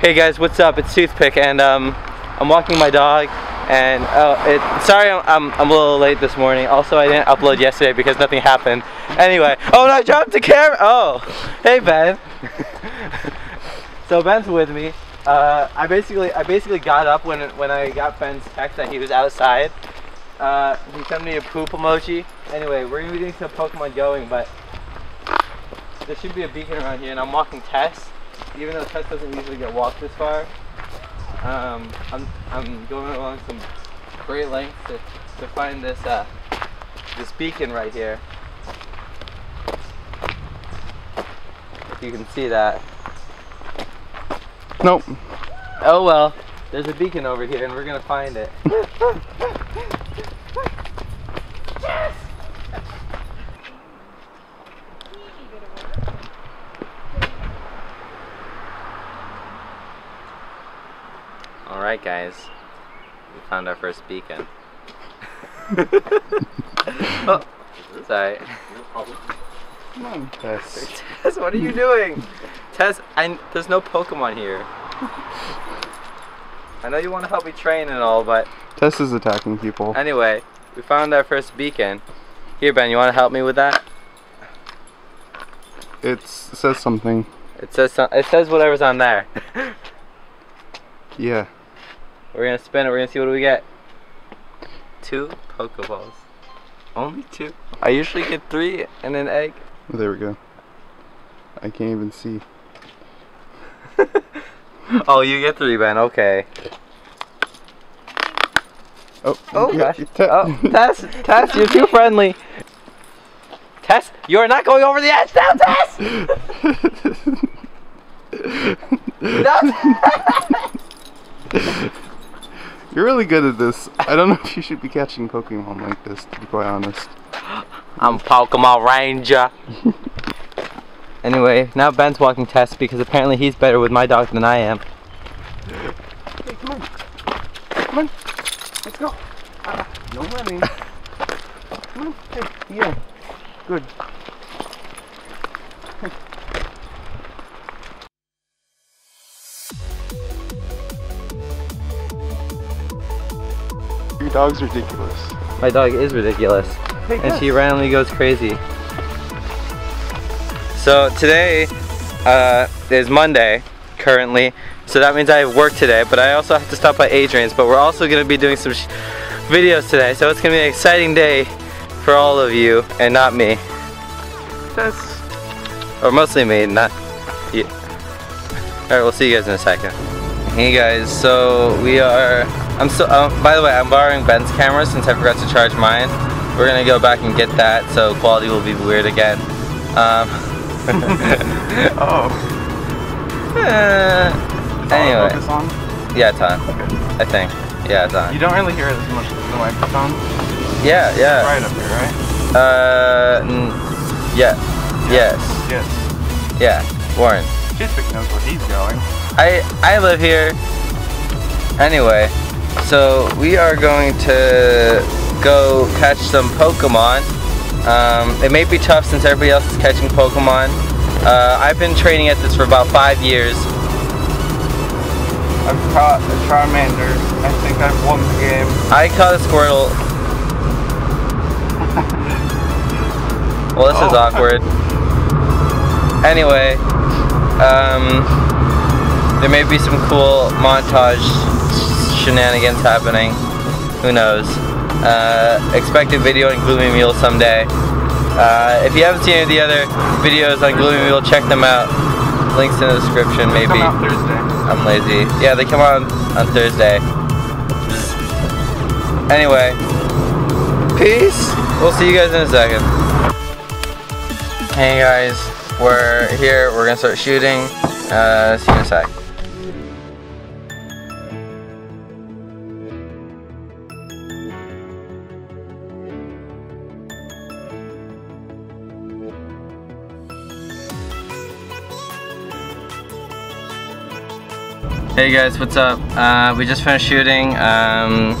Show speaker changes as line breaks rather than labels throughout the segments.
Hey guys, what's up? It's Toothpick, and um, I'm walking my dog, and uh, it, sorry I'm, I'm, I'm a little late this morning. Also, I didn't upload yesterday because nothing happened. Anyway, oh, and I dropped the camera. Oh, hey Ben. so Ben's with me. Uh, I basically I basically got up when when I got Ben's text that he was outside. Uh, he sent me a poop emoji. Anyway, we're gonna be doing some Pokemon going, but there should be a beacon around here, and I'm walking Tess even though Tess doesn't usually get walked this far, um, I'm, I'm going along some great lengths to, to find this, uh, this beacon right here. If you can see that.
Nope.
Oh well, there's a beacon over here and we're gonna find it. Alright guys, we found our first beacon. oh, sorry.
Come on, Tess.
Tess, what are you doing? Tess, I, there's no Pokemon here. I know you want to help me train and all, but...
Tess is attacking people.
Anyway, we found our first beacon. Here, Ben, you want to help me with that?
It's, it says something.
It says it says whatever's on there.
yeah.
We're gonna spin it. We're gonna see what do we get. Two Pokeballs. Only two. I usually get three and an egg.
There we go. I can't even see.
oh, you get three, Ben. Okay.
Oh,
oh
gosh.
Te oh, Tess, Tess, you're too friendly. Tess, you are not going over the edge now, Tess!
no. You're really good at this. I don't know if you should be catching Pokemon like this, to be quite honest.
I'm Pokemon Ranger. anyway, now Ben's walking Tess because apparently he's better with my dog than I am.
Hey, come on. Come on. Let's go. Uh, no running. come on. Hey, yeah. Good. Dog's ridiculous.
My dog is ridiculous.
Hey,
and she randomly goes crazy. So today uh, is Monday currently. So that means I have work today, but I also have to stop by Adrian's. But we're also going to be doing some videos today. So it's going to be an exciting day for all of you and not me.
That's...
Or mostly me, not you. Alright, we'll see you guys in a second. Hey guys, so we are I'm so. Um, by the way, I'm borrowing Ben's camera since I forgot to charge mine. We're gonna go back and get that, so quality will be weird again. Um,
oh.
Uh, anyway.
On?
Yeah, it's on.
Okay.
I think. Yeah, it's on.
You don't really hear it as much as the microphone.
Yeah, yeah.
It's Right up here, right?
Uh, yeah. Yes.
Yes.
Yeah. Warren.
Chiswick knows where he's going.
I I live here. Anyway. So we are going to go catch some Pokemon. Um, it may be tough since everybody else is catching Pokemon. Uh, I've been training at this for about five years.
I've caught a Charmander. I think I've won the game.
I caught a Squirtle. well, this oh. is awkward. Anyway, um, there may be some cool montage shenanigans happening. Who knows? Uh, expect a video on Gloomy Mule someday. Uh, if you haven't seen any of the other videos on Gloomy Mule, check them out. Links in the description, maybe.
Come out Thursday.
I'm lazy. Yeah, they come on on Thursday. Anyway, peace. We'll see you guys in a second. Hey guys, we're here. We're gonna start shooting. Uh, see you in a sec. Hey guys, what's up? Uh, we just finished shooting. Um,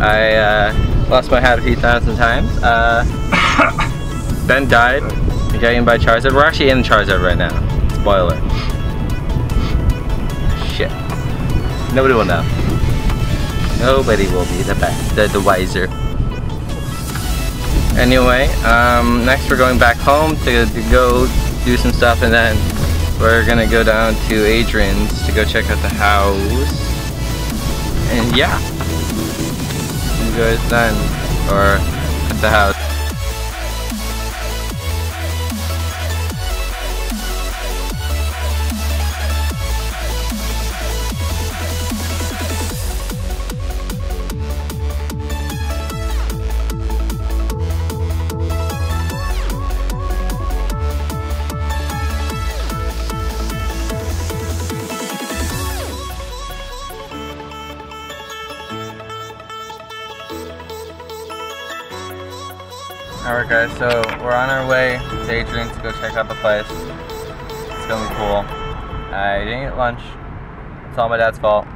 I uh, lost my hat a few thousand times. Uh, ben died. We got eaten by Charizard. We're actually in Charizard right now. Spoiler. Shit. Nobody will know. Nobody will be the best, the, the wiser. Anyway, um, next we're going back home to, to go do some stuff and then we're gonna go down to Adrian's to go check out the house. And yeah. Enjoy the sun or at the house. Alright guys, so we're on our way to Adrian to go check out the place. It's gonna be cool. I didn't eat lunch. It's all my dad's fault.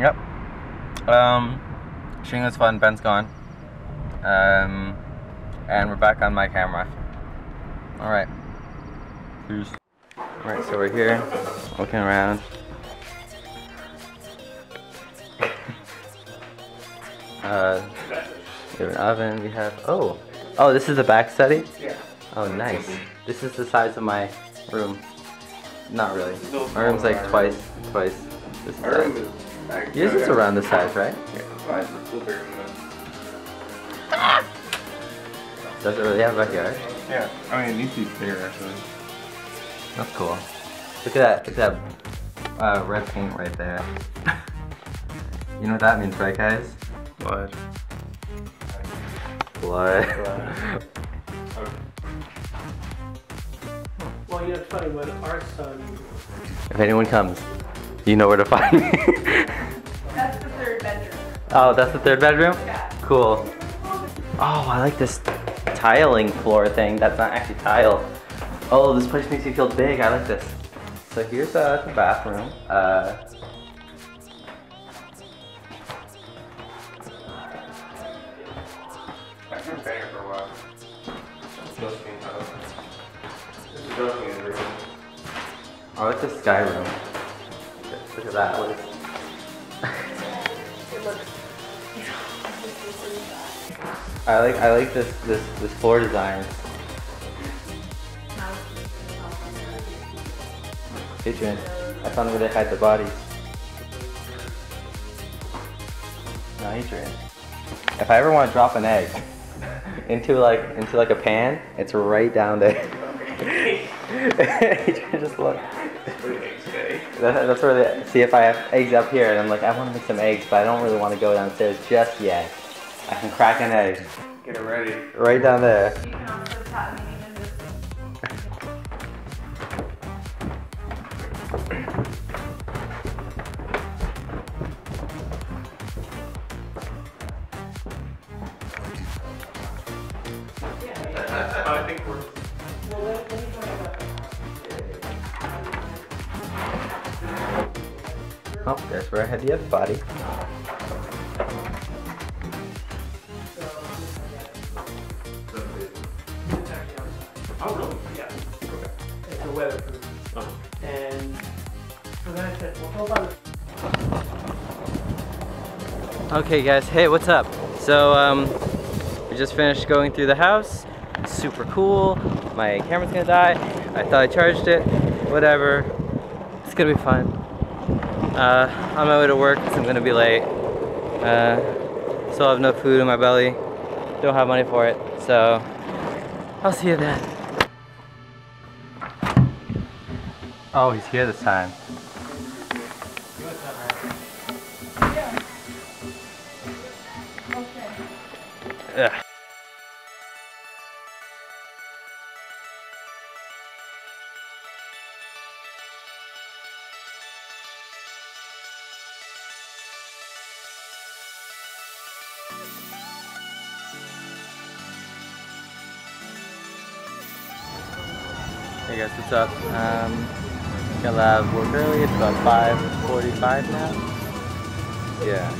Yep. Um, shooting was fun, Ben's gone. Um, and we're back on my camera. Alright. Peace. Alright, so we're here, looking around. uh, we have an oven. We have oh, oh, this is the back study.
Yeah.
Oh, nice. This is the size of my room. Not really.
No
My room's like twice, twice this size.
is
Yours is around the size, right?
Yeah, mine's a little bigger than
Does it really have a backyard?
Yeah, I mean, it needs to be bigger actually.
That's cool. Look at that. Look at that uh, red paint right there. you know what that means, right, guys?
Blood.
Blood.
Well, you know, it's funny when our son,
if anyone comes, you know where to find me.
That's the third bedroom.
oh, that's the third bedroom.
Yeah.
Cool. Oh, I like this tiling floor thing. That's not actually tile. Oh, this place makes me feel big. I like this. So here's uh, the bathroom. Uh,
been paying for a while. Josephine house. This is Josephine's room.
I like the sky room. Look at that. Look.
It looks.
I like I like this this this floor design. Adrian, I found where they hide the bodies. No, Adrian. If I ever want to drop an egg into like into like a pan, it's right down there. Adrian, just look. That, that's where they see if I have eggs up here, and I'm like, I want to make some eggs, but I don't really want to go downstairs just yet. I can crack an egg
Get it ready.
right down there.
I think we're.
Oh, there's where I had the other body.
it's actually outside.
Oh, really?
Yeah. Okay. It's a weatherproof. And so then I said, well, how about
Okay, guys. Hey, what's up? So, um, we just finished going through the house. Super cool. My camera's gonna die. I thought I charged it. Whatever. It's gonna be fun. Uh, on my way to work, 'cause I'm gonna be late. Uh, still have no food in my belly. Don't have money for it. So, I'll see you then. Oh, he's here this time. Ugh. Hey guys, what's up? Um, got to work early. It's about 5:45 now. Yeah,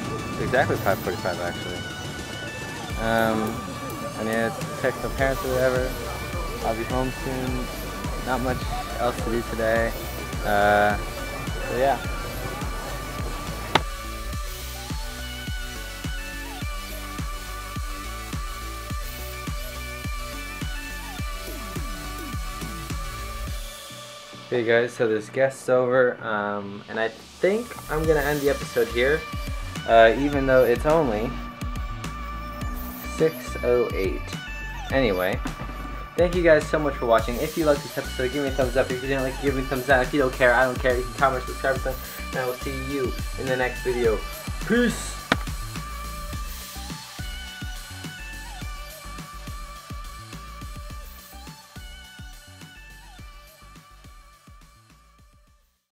exactly 5:45 actually. Um, I need to text my parents or whatever. I'll be home soon. Not much else to do today. Uh, So yeah. Hey guys, so there's guests over, um, and I think I'm gonna end the episode here, uh, even though it's only 6:08. Anyway, thank you guys so much for watching. If you liked this episode, give me a thumbs up. If you didn't like, give me a thumbs down. If you don't care, I don't care. You can comment, subscribe, and I will see you in the next video. Peace.